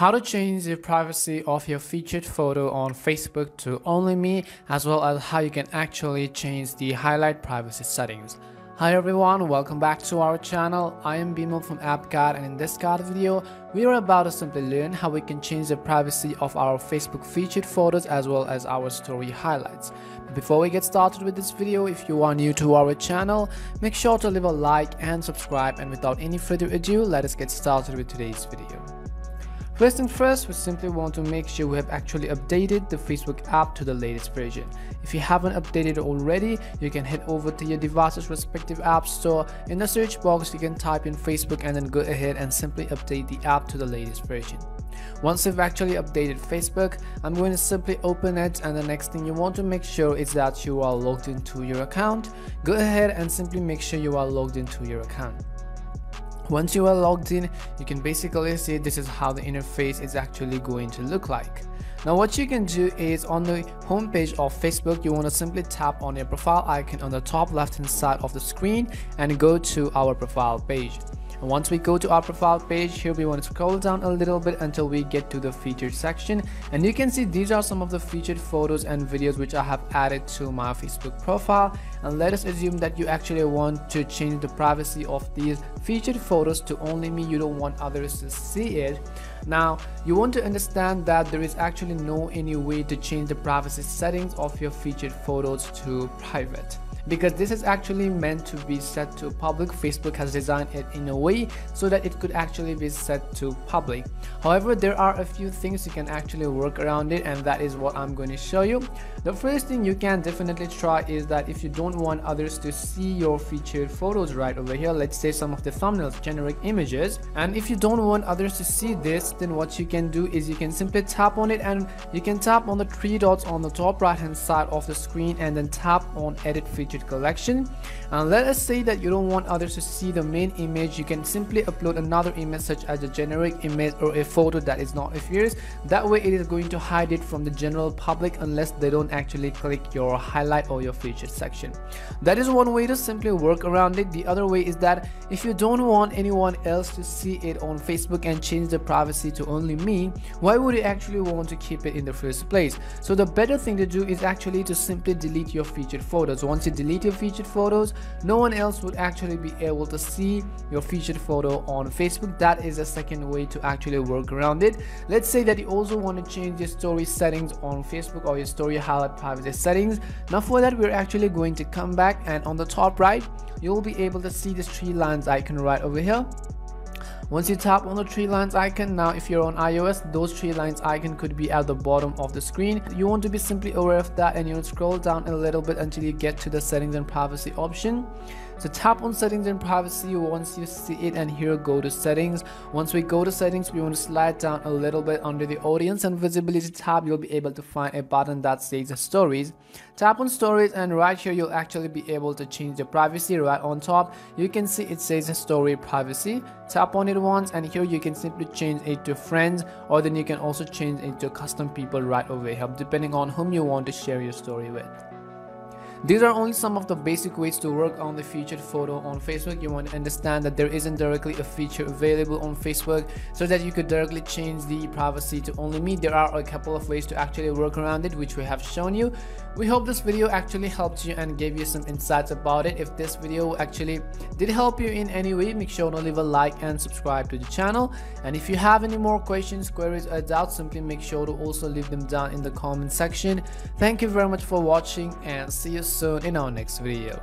how to change the privacy of your featured photo on Facebook to only me as well as how you can actually change the highlight privacy settings. Hi everyone, welcome back to our channel. I am Bimo from AppGuide and in this guide video, we are about to simply learn how we can change the privacy of our Facebook featured photos as well as our story highlights. Before we get started with this video, if you are new to our channel, make sure to leave a like and subscribe and without any further ado, let us get started with today's video. First and first, we simply want to make sure we have actually updated the Facebook app to the latest version. If you haven't updated already, you can head over to your device's respective app store. In the search box, you can type in Facebook and then go ahead and simply update the app to the latest version. Once you've actually updated Facebook, I'm going to simply open it and the next thing you want to make sure is that you are logged into your account. Go ahead and simply make sure you are logged into your account. Once you are logged in, you can basically see this is how the interface is actually going to look like. Now what you can do is on the homepage of Facebook, you want to simply tap on your profile icon on the top left hand side of the screen and go to our profile page. And once we go to our profile page here we want to scroll down a little bit until we get to the featured section. And you can see these are some of the featured photos and videos which I have added to my Facebook profile. And let us assume that you actually want to change the privacy of these featured photos to only me. You don't want others to see it. Now you want to understand that there is actually no any way to change the privacy settings of your featured photos to private because this is actually meant to be set to public. Facebook has designed it in a way so that it could actually be set to public. However there are a few things you can actually work around it and that is what i'm going to show you. The first thing you can definitely try is that if you don't want others to see your featured photos right over here let's say some of the thumbnails generic images. And if you don't want others to see this then what you can do is you can simply tap on it and you can tap on the three dots on the top right hand side of the screen and then tap on edit feature featured collection. And let us say that you don't want others to see the main image. You can simply upload another image such as a generic image or a photo that is not of yours. That way it is going to hide it from the general public unless they don't actually click your highlight or your featured section. That is one way to simply work around it. The other way is that if you don't want anyone else to see it on facebook and change the privacy to only me why would you actually want to keep it in the first place? So the better thing to do is actually to simply delete your featured photos. Once you delete your featured photos. No one else would actually be able to see your featured photo on facebook. That is a second way to actually work around it. Let's say that you also want to change your story settings on facebook or your story highlight privacy settings. Now for that we're actually going to come back and on the top right you'll be able to see this three lines icon right over here once you tap on the three lines icon, now if you're on iOS, those three lines icon could be at the bottom of the screen. You want to be simply aware of that and you'll scroll down a little bit until you get to the settings and privacy option. So tap on settings and privacy once you see it and here go to settings. Once we go to settings, we want to slide down a little bit under the audience and visibility tab. You'll be able to find a button that says stories. Tap on stories and right here you'll actually be able to change the privacy right on top. You can see it says story privacy. Tap on it once and here you can simply change it to friends or then you can also change it to custom people right over here depending on whom you want to share your story with. These are only some of the basic ways to work on the featured photo on Facebook. You want to understand that there isn't directly a feature available on Facebook so that you could directly change the privacy to only me. There are a couple of ways to actually work around it which we have shown you. We hope this video actually helped you and gave you some insights about it. If this video actually did help you in any way, make sure to leave a like and subscribe to the channel. And if you have any more questions, queries or doubts, simply make sure to also leave them down in the comment section. Thank you very much for watching and see you soon in our next video.